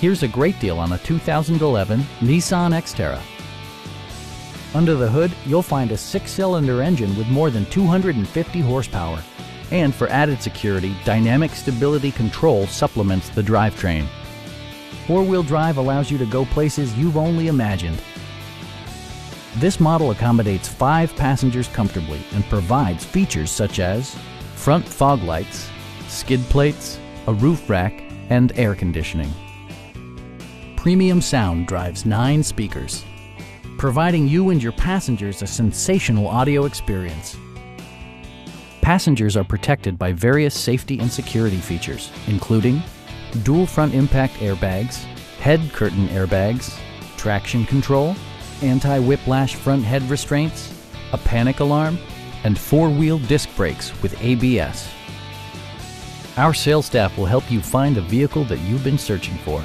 Here's a great deal on a 2011 Nissan Xterra. Under the hood, you'll find a six-cylinder engine with more than 250 horsepower. And for added security, Dynamic Stability Control supplements the drivetrain. Four-wheel drive allows you to go places you've only imagined. This model accommodates five passengers comfortably and provides features such as front fog lights, skid plates, a roof rack, and air conditioning. Premium sound drives nine speakers, providing you and your passengers a sensational audio experience. Passengers are protected by various safety and security features, including dual front impact airbags, head curtain airbags, traction control, anti-whiplash front head restraints, a panic alarm, and four-wheel disc brakes with ABS. Our sales staff will help you find the vehicle that you've been searching for.